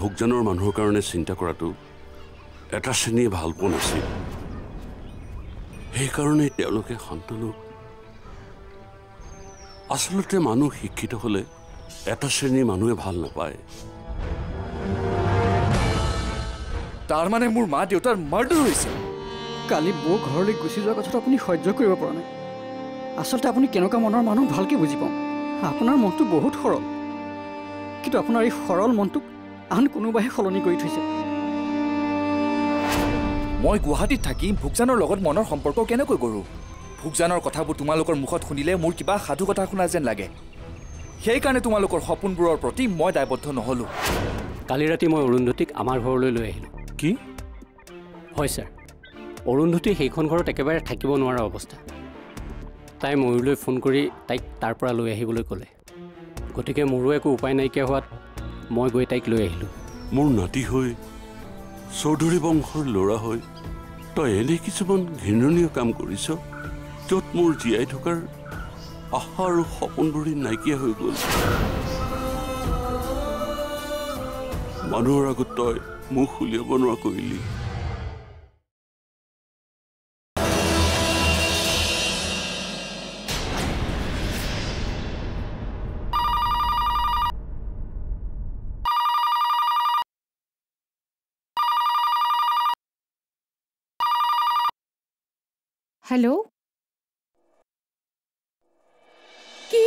ভোগজানৰ মানুহৰ কাৰণে চিন্তা কৰাটো এটা শ্ৰেণীয়ে ভাল পোৱা নাছিল। সেইকাৰণেই তেওঁলোকে সন্তানক আচলতে মানুহ শিক্ষিত হ'লে এটা শ্ৰেণীৰ মানুহে ভাল নাপায়। তাৰমানে মোৰ মা দেউতাৰ মাৰ্ডাৰ হৈছে। কালি বৌ ঘৰলৈ গুচি যোৱাৰ কথাটো আপুনি সহ্য কৰিব পৰা নাই। আচলতে আপুনি কেনেকুৱা মনৰ মানুহ ভালকৈ বুজি পাওঁ। আপোনাৰ মনটো বহুত সৰল। কিন্তু আপোনাৰ এই সৰল মনটোক আন কোনোবাহে সলনি কৰি থৈছে। মই গুৱাহাটীত থাকি ভোগজানৰ লগত মনৰ সম্পৰ্ক কেনেকৈ কৰোঁ ভোগজানৰ কথাবোৰ তোমালোকৰ মুখত শুনিলে মোৰ কিবা সাধু কথা শুনা যেন লাগে। সেইকাৰণে তোমালোকৰ সপোনবোৰৰ প্ৰতি মই দায়বদ্ধ নহ'লোঁ। কালি ৰাতি মই অৰুন্ধতীক আমাৰ ঘৰলৈ লৈ আহিলোঁ। কি? হয় ছাৰ। অৰুন্ধতী সেইখন ঘৰত একেবাৰে থাকিব নোৱাৰা অৱস্থা। তাই ময়ূৰলৈ ফোন কৰি তাইক তাৰ পৰা লৈ আহিবলৈ ক'লে। গতিকে মোৰো একো উপায় নাইকিয়া হোৱাত মই গৈ তাইক লৈ আহিলোঁ। মোৰ নাতি হৈ চৌধুৰী বংশৰ ল'ৰা হৈ তই এনে কিছুমান ঘৃণনীয় কাম কৰিছ য'ত মোৰ জীয়াই থকাৰ আশা আৰু সপোনবোৰে নাইকিয়া হৈ গ'ল। মানুহৰ আগত তই মুখ উলিয়াব নোৱাৰা কৰিলি। হেল্ল' কি?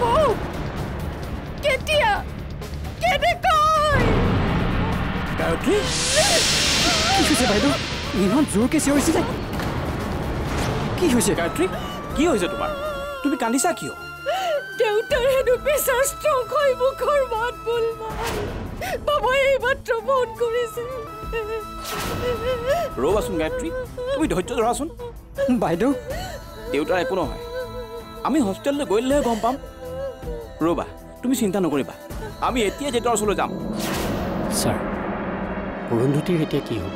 ক'ত? কেতিয়া? কেনেকৈ কি হৈছে বাইদেউ? ইমান জোৰকৈ চিঞৰিছে যে। কি হৈছে গায়ত্ৰী কি হৈছে তোমাৰ? তুমি কান্দিছা কিয়? দেউতাৰ হেনো প্ৰেচাৰ ষ্ট্ৰক হৈ মুখৰ মাত বোল বাবাই এইমাত্ৰ ফোন কৰিছে ৰ'বাচোন গায়ত্ৰী তুমি ধৈৰ্য ধৰাচোন। বাইদেউ। দেউতাৰ একো নহয়। আমি হস্পিটেললৈ গ'লেহে গম পাম। ৰ'বা তুমি চিন্তা নকৰিবা। আমি এতিয়াই দেউতাৰ ওচৰলৈ যাম। ছাৰ অৰুন্ধতীৰ এতিয়া কি হ'ব?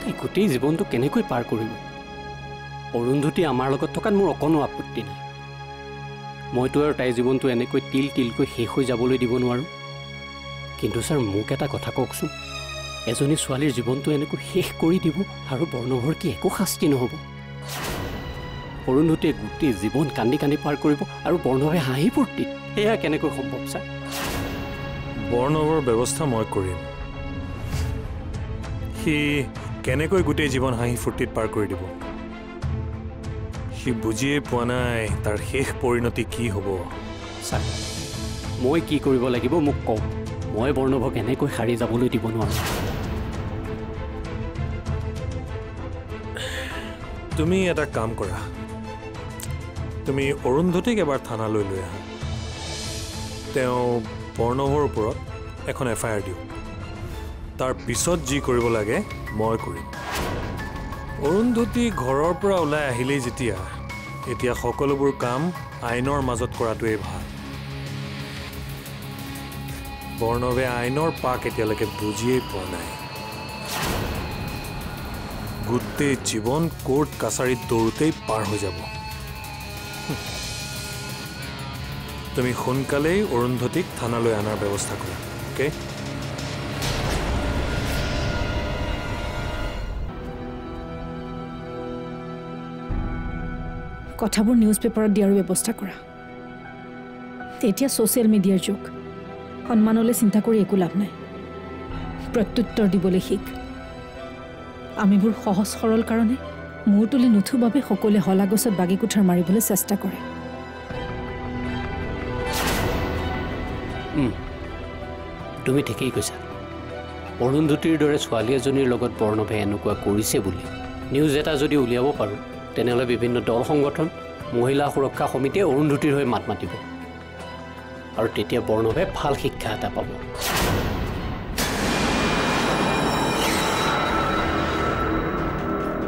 তাই গোটেই জীৱনটো কেনেকৈ পাৰ কৰিব? অৰুন্ধতী আমাৰ লগত থকাত মোৰ অকণো আপত্তি নাই। মইতো আৰু তাইৰ জীৱনটো এনেকৈ তিল তিলকৈ শেষ হৈ যাবলৈ দিব নোৱাৰোঁ। কিন্তু ছাৰ মোক এটা কথা কওকচোন। এজনী ছোৱালীৰ জীৱনটো এনেকৈ শেষ কৰি দিব আৰু বৰ্ণভৰ কি একো শাস্তি নহ'ব। অৰুন্ধতীয়ে গোটেই জীৱন কান্দি কান্দি পাৰ কৰিব আৰু বৰ্ণভে হাঁহি ফূৰ্তিত সেয়া কেনেকৈ সম্ভৱ ছাৰ? বৰ্ণৱৰ ব্যৱস্থা মই কৰিম। সি কেনেকৈ গোটেই জীৱন হাঁহি ফূৰ্তিত পাৰ কৰি দিব? সি বুজিয়ে পোৱা নাই তাৰ শেষ পৰিণতি কি হ'ব। ছাৰ মই কি কৰিব লাগিব মোক কওক। মই বৰ্ণভক এনেকৈ সাৰি যাবলৈ দিব নোৱাৰোঁ। তুমি এটা কাম কৰা। তুমি অৰুন্ধতীক এবাৰ থানালৈ লৈ আহা। তেওঁ বৰ্ণৱৰ ওপৰত এখন এফ আই আৰ দিওঁ তাৰ পিছত যি কৰিব লাগে মই কৰিম। অৰুন্ধতী ঘৰৰ পৰা ওলাই আহিলেই যেতিয়া এতিয়া সকলোবোৰ কাম আইনৰ মাজত কৰাটোৱেই ভাল। বৰ্ণৱে আইনৰ পাক এতিয়ালৈকে বুজিয়েই পোৱা নাই। গোটেই জীৱন কোৰ্ট কাছাৰীত দৌৰোতেই পাৰ হৈ যাব। তুমি সোনকালেই অৰুন্ধতীক থানালৈ অনাৰ ব্যৱস্থা কৰা অ'কে? কথাবোৰ নিউজ পেপাৰত দিয়াৰ ব্যৱস্থা কৰা। এতিয়া ছ'চিয়েল মিডিয়াৰ যুগ। সন্মানলৈ চিন্তা কৰি একো লাভ নাই। প্ৰত্যুত্তৰ দিবলৈ শিক। আমিবোৰ সহজ সৰল কাৰণে মূৰ তুলি নুঠো বাবে সকলোৱে হলা গছত বাগি কোঠাৰ মাৰিবলৈ চেষ্টা কৰে। তুমি ঠিকেই কৈছা। অৰুন্ধতীৰ দৰে ছোৱালী এজনীৰ লগত বৰ্ণভে এনেকুৱা কৰিছে বুলি। নিউজ এটা যদি উলিয়াব পাৰোঁ তেনেহ'লে বিভিন্ন দল সংগঠন মহিলা সুৰক্ষা সমিতিয়ে অৰুন্ধতীৰ হৈ মাত মাতিব। আৰু তেতিয়া বৰ্ণভে ভাল শিক্ষা এটা পাব।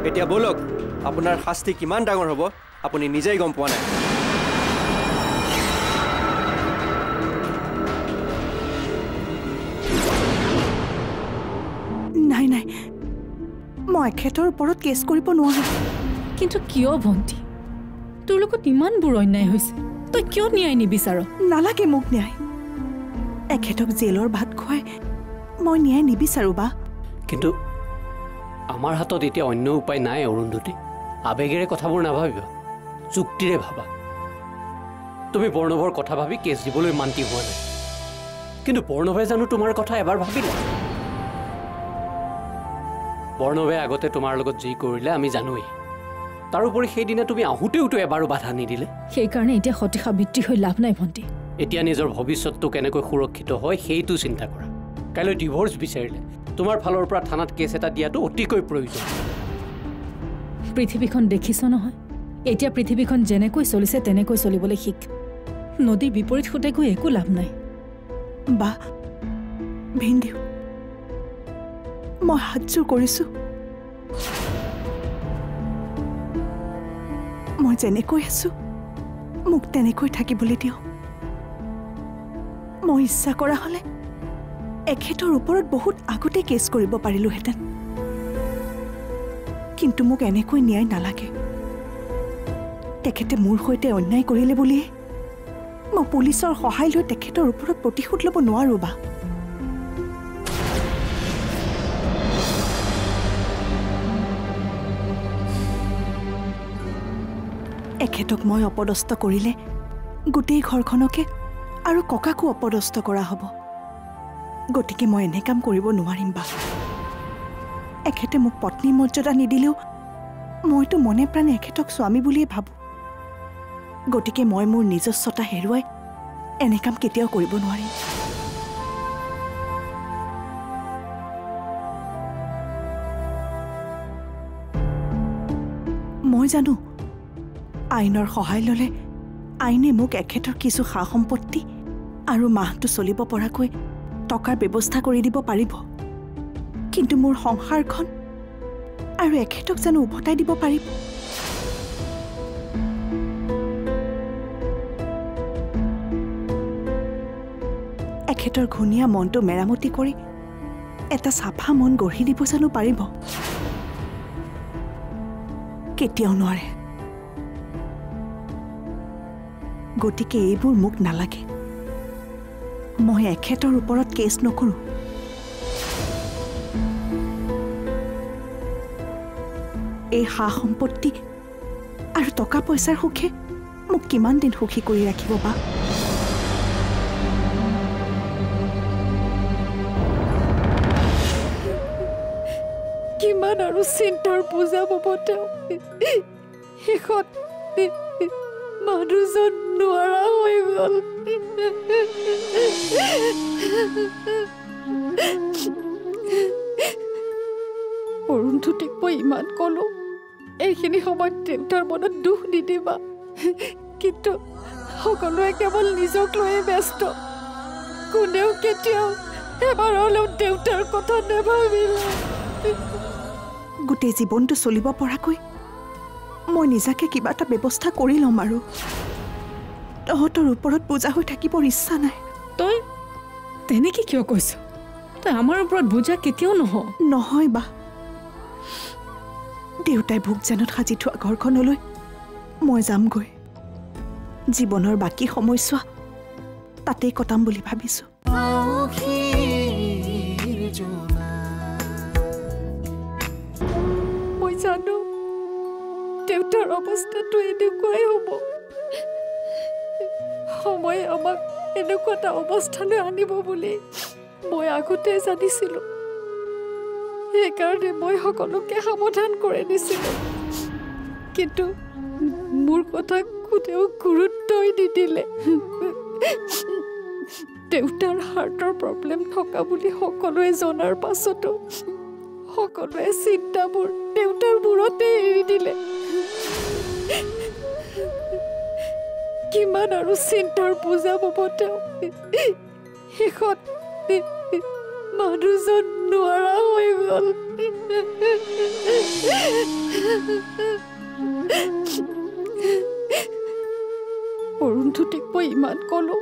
এতিয়া ব'লক আপোনাৰ শাস্তি কিমান ডাঙৰ হ'ব? আপুনি নিজেই গম পোৱা নাই। নাই নাই। মই এখেতৰ ওপৰত কেছ কৰিব নোৱাৰোঁ। কিন্তু কিয় ভণ্টি? তোৰ লগত ইমানবোৰ অন্যায় হৈছে। তই কিয় ন্যায় নিবিচাৰ? নালাগে মোক ন্যায়। এখেতক জেলৰ ভাত খুৱাই মই ন্যায় নিবিচাৰোঁ বা। কিন্তু আমাৰ হাতত এতিয়া অন্য উপায় নাই অৰুন্ধতী। আৱেগেৰে কথাবোৰ নাভাবিবা। যুক্তিৰে ভাবা। তুমি বৰ্ণভৰ কথা ভাবি কেছ দিবলৈ মান্তি হোৱা নাই। কিন্তু বৰ্ণভে জানো তোমাৰ কথা এবাৰ ভাবিলে? বৰ্ণভে আগতে তোমাৰ লগত যি কৰিলে আমি জানোৱেই। তাৰোপৰি সেইদিনা তুমি আহোঁতেওতো এবাৰো বাধা নিদিলে। সেইকাৰণে এতিয়া সতী সাবিত্ৰী হৈ লাভ নাই ভণ্টি। এতিয়া নিজৰ ভৱিষ্যতটো কেনেকৈ সুৰক্ষিত হয় সেইটো চিন্তা কৰা। কাইলৈ ডিভ'ৰ্চ বিচাৰিলে। তোমাৰ ফালৰ পৰা থানাত কেছ এটা দিয়াটো অতিকৈ প্ৰয়োজন। পৃথিৱীখন দেখিছ নহয়? এতিয়া পৃথিৱীখন যেনেকৈ চলিছে তেনেকৈ চলিবলৈ শিক। নদীৰ বিপৰীত সোঁতে গৈ একো লাভ নাই। বা ভিন্দিও মই হাতযোৰ কৰিছোঁ। মই যেনেকৈ আছোঁ মোক তেনেকৈ থাকিবলৈ দিয়ক। মই ইচ্ছা কৰা হ'লে এখেতৰ ওপৰত বহুত আগতে কেছ কৰিব পাৰিলোহেঁতেন। কিন্তু মোক এনেকৈ ন্যায় নালাগে। তেখেতে মোৰ সৈতে অন্যায় কৰিলে বুলিয়ে মই পুলিচৰ সহায় লৈ তেখেতৰ ওপৰত প্ৰতিশোধ ল'ব নোৱাৰোঁ বা। এখেতক মই অপদস্থ কৰিলে গোটেই ঘৰখনকে আৰু ককাকো অপদস্থ কৰা হ'ব। গতিকে মই এনে কাম কৰিব নোৱাৰিম বা এখেতে মোক পত্নী মৰ্যাদা নিদিলেও মইতো মনে প্ৰাণে এখেতক স্বামী বুলিয়ে ভাবোঁ। গতিকে মই মোৰ নিজস্বতা হেৰুৱাই এনে কাম কেতিয়াও কৰিব নোৱাৰিম। মই জানো আইনৰ সহায় ল'লে আইনে মোক এখেতৰ কিছু সা সম্পত্তি আৰু মাহটো চলিব পৰাকৈ টকাৰ ব্যৱস্থা কৰি দিব পাৰিব। কিন্তু মোৰ সংসাৰখন আৰু এখেতক জানো উভতাই দিব পাৰিব। এখেতৰ ঘূণীয়া মনটো মেৰামতি কৰি এটা চাফা মন গঢ়ি দিব জানো পাৰিব। কেতিয়াও নোৱাৰে। গতিকে এইবোৰ মোক নালাগে। মই এখেতৰ ওপৰত কেছ নকৰোঁ। এই সা সম্পত্তি আৰু টকা পইচাৰ সুখে মোক কিমান দিন সুখী কৰি ৰাখিব বা? কিমান আৰু চিন্তাৰ পূজা পাব তেওঁ। শেষত মানুহজন নোৱাৰা হৈ গ'ল অৰুন্ধতীক মই ইমান ক'লো এইখিনি সময়ত দেউতাৰ মনত দুখ নিদিবা। কিন্তু সকলোৱে কেৱল নিজক লৈয়ে ব্যস্ত। কোনেও কেতিয়াও এবাৰ হ'লেও দেউতাৰ কথা নাভাবিলে গোটেই জীৱনটো চলিব পৰাকৈ মই নিজাকে কিবা এটা ব্যৱস্থা কৰি ল'ম আৰু। তহঁতৰ ওপৰত বোজা হৈ থাকিবৰ ইচ্ছা নাই। তই তেনেকে কিয় কৈছ? তই আমাৰ ওপৰত বোজা কেতিয়াও নহ। নহয় বা। দেউতাই ভোগজানত সাজি থোৱা ঘৰখনলৈ মই যামগৈ। জীৱনৰ বাকী সময়ছোৱা তাতেই কটাম বুলি ভাবিছোঁ। মই জানো দেউতাৰ অৱস্থাটো এনেকুৱাই হ'ব। সময় আমাক এনেকুৱা এটা অৱস্থালৈ আনিব বুলি মই আগতে জানিছিলোঁ। সেইকাৰণে মই সকলোকে সাৱধান কৰি দিছিলোঁ। কিন্তু মোৰ কথা কোনেও গুৰুত্বই নিদিলে। দেউতাৰ হাৰ্টৰ প্ৰব্লেম থকা বুলি সকলোৱে জনাৰ পাছতো সকলোৱে চিন্তাবোৰ দেউতাৰ মূৰতে এৰি দিলে। কিমান আৰু চিন্তাৰ বুজা পাব তেওঁ। শেষত মানুহজন নোৱাৰা হৈ গ'ল। অৰুন্ধতীক মই ইমান ক'লো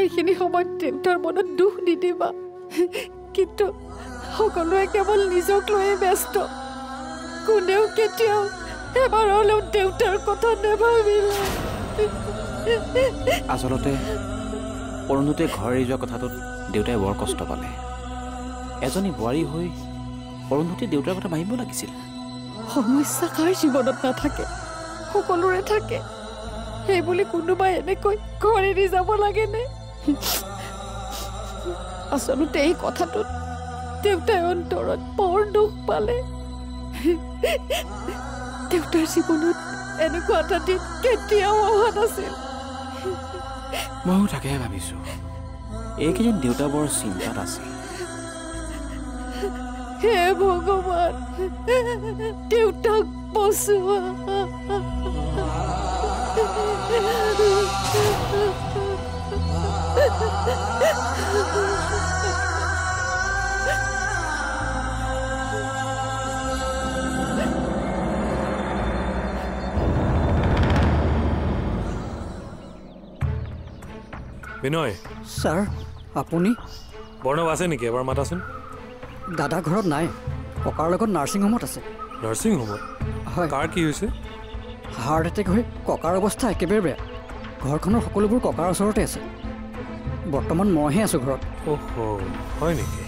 এইখিনি সময়ত দেউতাৰ মনত দুখ নিদিবা। কিন্তু সকলোৱে কেৱল নিজক লৈয়ে ব্যস্ত। কোনেও কেতিয়াও এবাৰ হ'লেও দেউতাৰ কথা নাভাবিলে আচলতে অৰুণোতে ঘৰ এৰি যোৱা কথাটোত দেউতাই বৰ কষ্ট পালে। এজনী বোৱাৰী হৈ অৰুণোতে দেউতাৰ কথা ভাবিব লাগিছিল। সমস্যা কাৰ জীৱনত নাথাকে সকলোৰে থাকে। সেই বুলি কোনোবাই এনেকৈ ঘৰ এৰি যাব লাগেনে? আচলতে এই কথাটোত দেউতাই অন্তৰত বৰ দুখ পালে। দেউতাৰ জীৱনত এনেকুৱা এটা দিন কেতিয়াও অহা নাছিল। ময়ো তাকেহে ভাবিছোঁ। এইকেইদিন দেউতা বৰ চিন্তাত আছে। হে ভগৱান দেউতাক বচোৱা। বিনয়। ছাৰ আপুনি? বৰ্ণৱ আছে নেকি? এবাৰ মাতাচোন। দাদা ঘৰত নাই। ককাৰ লগত নাৰ্ছিং হোমত আছে। নাৰ্ছিং হোমত? হয়। কাৰ কি হৈছে? হাৰ্ট এটেক হৈ ককাৰ অৱস্থা একেবাৰে বেয়া। ঘৰখনৰ সকলোবোৰ ককাৰ ওচৰতে আছে। বৰ্তমান মইহে আছোঁ ঘৰত। হয় নেকি?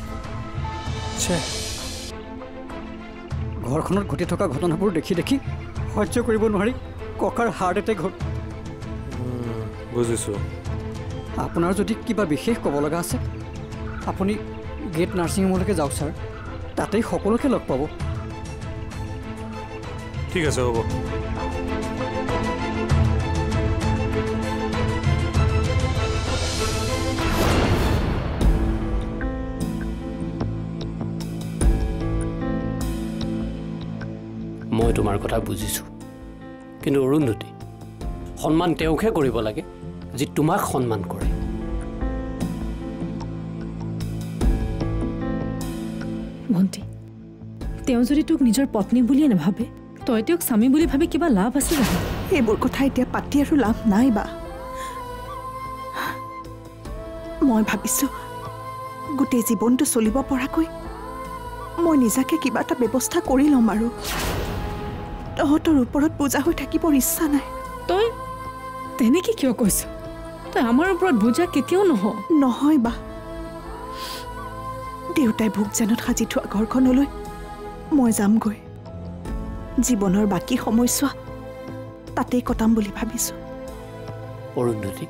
ঘৰখনত ঘটি থকা ঘটনাবোৰ দেখি দেখি সহ্য কৰিব নোৱাৰি। ককাৰ হাৰ্ট এটেক হ'ল। বুজিছোঁ। আপোনাৰ যদি কিবা বিশেষ ক'ব লগা আছে আপুনি গেট নাৰ্ছিং হোমলৈকে যাওক ছাৰ। তাতেই সকলোকে লগ পাব। ঠিক আছে হ'ব। মই তোমাৰ কথা বুজিছোঁ। কিন্তু অৰুন্ধতী সন্মান তেওঁকহে কৰিব লাগে। যি তোমাক সন্মান কৰে। ভণ্টি তেওঁ যদি তোক নিজৰ পত্নী বুলিয়ে নাভাবে তই তেওঁক স্বামী বুলি ভাবি কিবা লাভ আছে জানো? এইবোৰ কথা এতিয়া পাতি আৰু লাভ নাই বা। মই ভাবিছোঁ গোটেই জীৱনটো চলিব পৰাকৈ মই নিজাকে কিবা এটা ব্যৱস্থা কৰি ল'ম আৰু। তহঁতৰ ওপৰত পূজা হৈ থাকিবৰ ইচ্ছা নাই। তই তেনেকে কিয় কৈছ? তই আমাৰ ওপৰত বুজা কেতিয়াও নহ নহয় বা। দেউতাই ভোগজানত সাজি থোৱা ঘৰখনলৈ মই যামগৈ। জীৱনৰ বাকী সময়ছোৱা তাতেই কটাম বুলি ভাবিছোঁ। অৰুন্ধতী